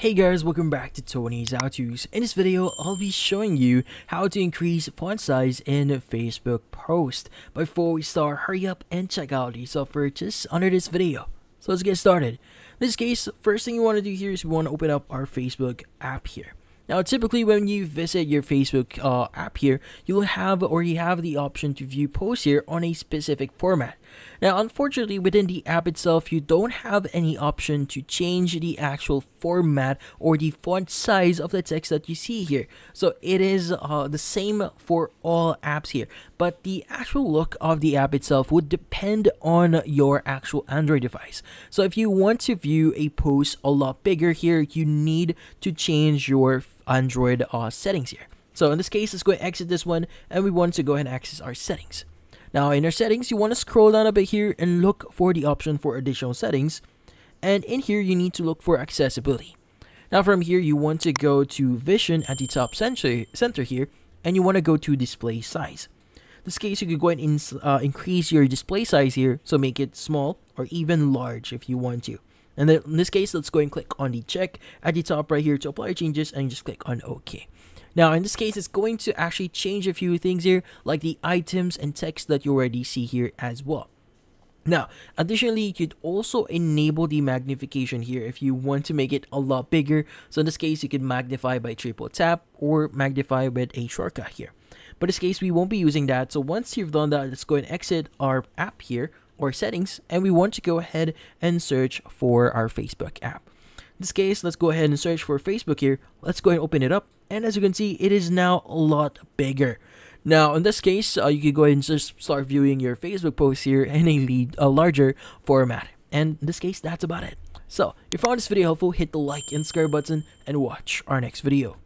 Hey guys, welcome back to Tony's To's. In this video, I'll be showing you how to increase font size in Facebook post. Before we start, hurry up and check out the software just under this video. So let's get started. In this case, first thing you want to do here is we want to open up our Facebook app here. Now, typically when you visit your Facebook uh, app here, you'll have or you have the option to view posts here on a specific format. Now, unfortunately, within the app itself, you don't have any option to change the actual format or the font size of the text that you see here. So it is uh, the same for all apps here, but the actual look of the app itself would depend on your actual Android device. So if you want to view a post a lot bigger here, you need to change your Android uh, settings here. So in this case, let's go and exit this one and we want to go ahead and access our settings. Now in our settings, you want to scroll down a bit here and look for the option for additional settings. And in here, you need to look for accessibility. Now from here, you want to go to vision at the top center, center here and you want to go to display size. In this case, you could go ahead and uh, increase your display size here, so make it small or even large if you want to. And then in this case, let's go and click on the check at the top right here to apply changes and just click on OK. Now, in this case, it's going to actually change a few things here, like the items and text that you already see here as well. Now, additionally, you could also enable the magnification here if you want to make it a lot bigger. So in this case, you can magnify by triple tap or magnify with a shortcut here. But in this case, we won't be using that. So once you've done that, let's go and exit our app here or settings and we want to go ahead and search for our Facebook app. In this case, let's go ahead and search for Facebook here. Let's go and open it up. And as you can see, it is now a lot bigger. Now, in this case, uh, you can go ahead and just start viewing your Facebook posts here in a, lead, a larger format. And in this case, that's about it. So, if you found this video helpful, hit the like and subscribe button and watch our next video.